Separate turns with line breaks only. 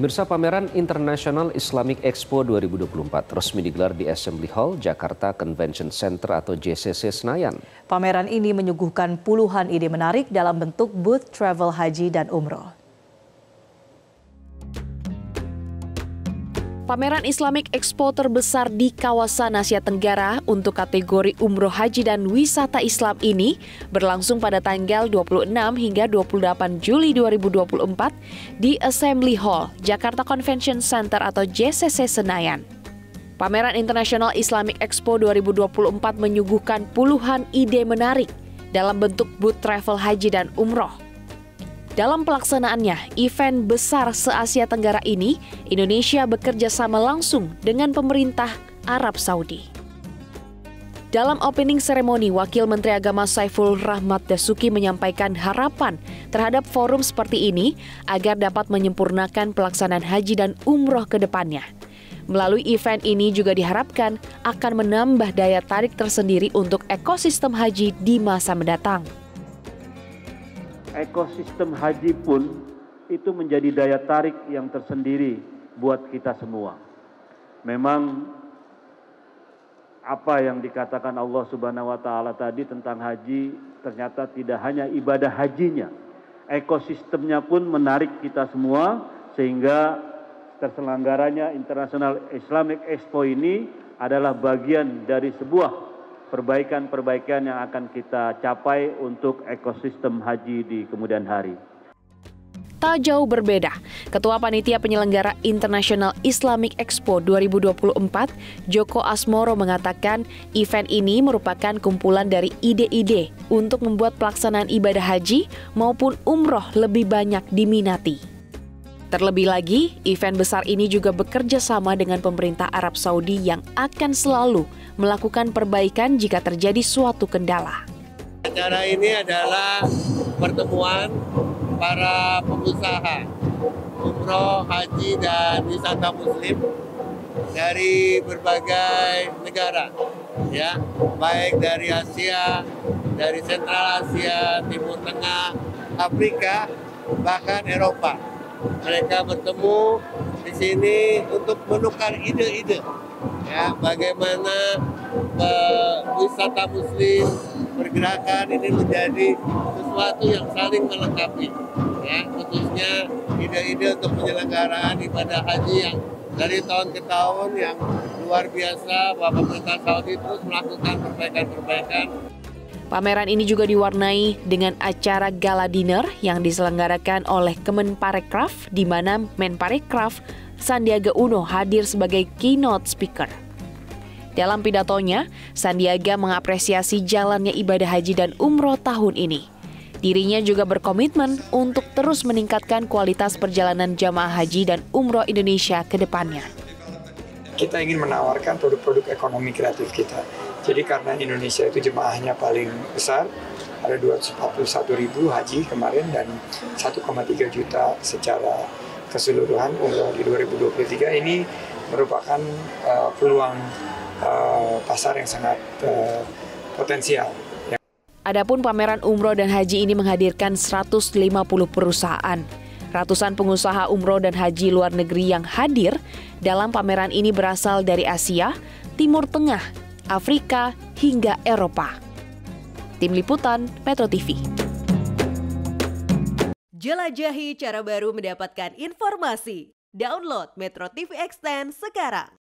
Pemirsa pameran International Islamic Expo 2024 resmi digelar di Assembly Hall Jakarta Convention Center atau JCC Senayan.
Pameran ini menyuguhkan puluhan ide menarik dalam bentuk booth travel haji dan umroh.
Pameran Islamic Expo terbesar di kawasan Asia Tenggara untuk kategori umroh haji dan wisata Islam ini berlangsung pada tanggal 26 hingga 28 Juli 2024 di Assembly Hall, Jakarta Convention Center atau JCC Senayan. Pameran International Islamic Expo 2024 menyuguhkan puluhan ide menarik dalam bentuk booth travel haji dan umroh. Dalam pelaksanaannya, event besar se-Asia Tenggara ini, Indonesia bekerja sama langsung dengan pemerintah Arab Saudi. Dalam opening ceremony, Wakil Menteri Agama Saiful Rahmat Dasuki menyampaikan harapan terhadap forum seperti ini agar dapat menyempurnakan pelaksanaan haji dan umroh ke depannya. Melalui event ini juga diharapkan akan menambah daya tarik tersendiri untuk ekosistem haji di masa mendatang
ekosistem haji pun itu menjadi daya tarik yang tersendiri buat kita semua. Memang apa yang dikatakan Allah Subhanahu wa taala tadi tentang haji ternyata tidak hanya ibadah hajinya. Ekosistemnya pun menarik kita semua sehingga terselenggaranya International Islamic Expo ini adalah bagian dari sebuah perbaikan-perbaikan yang akan kita capai untuk ekosistem haji di kemudian hari.
Tak jauh berbeda, Ketua Panitia Penyelenggara International Islamic Expo 2024, Joko Asmoro mengatakan event ini merupakan kumpulan dari ide-ide untuk membuat pelaksanaan ibadah haji maupun umroh lebih banyak diminati. Terlebih lagi, event besar ini juga bekerja sama dengan pemerintah Arab Saudi yang akan selalu melakukan perbaikan jika terjadi suatu kendala.
Acara ini adalah pertemuan para pengusaha umroh, haji, dan wisata muslim dari berbagai negara, ya, baik dari Asia, dari Sentral Asia, Timur Tengah, Afrika, bahkan Eropa mereka bertemu di sini untuk menukar ide-ide ya bagaimana uh, wisata muslim pergerakan ini menjadi sesuatu yang saling melengkapi ya khususnya ide-ide untuk penyelenggaraan ibadah haji yang dari tahun ke tahun yang luar biasa bahwa pemerintah Saudi terus melakukan perbaikan-perbaikan
Pameran ini juga diwarnai dengan acara gala dinner yang diselenggarakan oleh Kemenparekraf di mana Menparekraf Sandiaga Uno hadir sebagai keynote speaker. Dalam pidatonya, Sandiaga mengapresiasi jalannya ibadah haji dan umroh tahun ini. Dirinya juga berkomitmen untuk terus meningkatkan kualitas perjalanan jamaah haji dan umroh Indonesia ke depannya.
Kita ingin menawarkan produk-produk ekonomi kreatif kita jadi karena Indonesia itu jemaahnya paling besar, ada 241 ribu haji kemarin dan 1,3 juta secara keseluruhan umroh di 2023 ini merupakan uh, peluang uh, pasar yang sangat uh, potensial.
Adapun pameran umroh dan haji ini menghadirkan 150 perusahaan. Ratusan pengusaha umroh dan haji luar negeri yang hadir dalam pameran ini berasal dari Asia, Timur Tengah, Afrika, hingga Eropa. Tim Liputan, Metro TV.
Jelajahi cara baru mendapatkan informasi. Download Metro TV Extend sekarang.